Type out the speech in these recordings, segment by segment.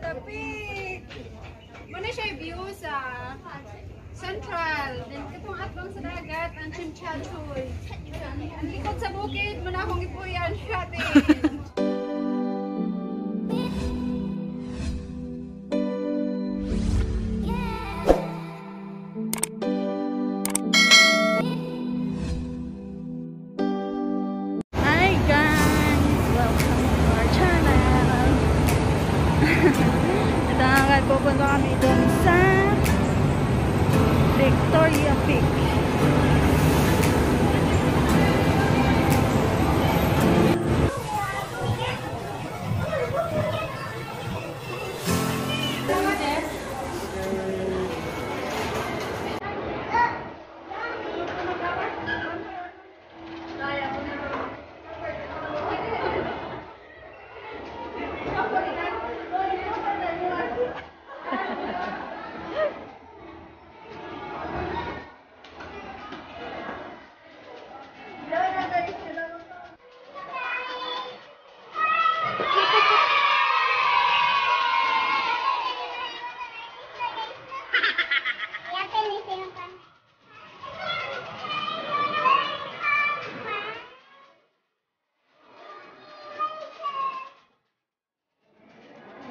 the peak. Muna siya view sa Central. Then itong atbang sa dagat, ang Chimchachoy. Ang likod sa bukid, muna akong ipuyan shopping. Kami dun sa Victoria Peak.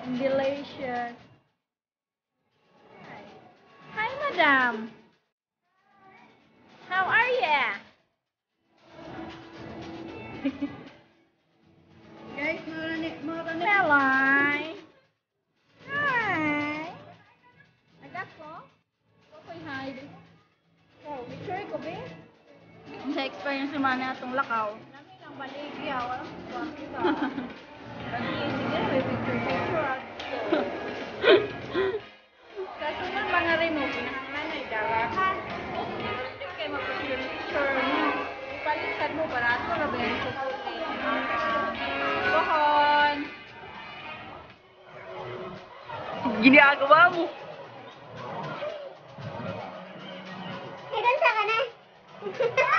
Delicious. Hi, madam. How are ya? Guys, marani, marani. Melay. Hi. Agad ko? Okay, hi. Oh, picture ko, be? Sa experience naman na itong lakaw. Nami lang baligya, walang Ginagawa mo. Dansa ka na.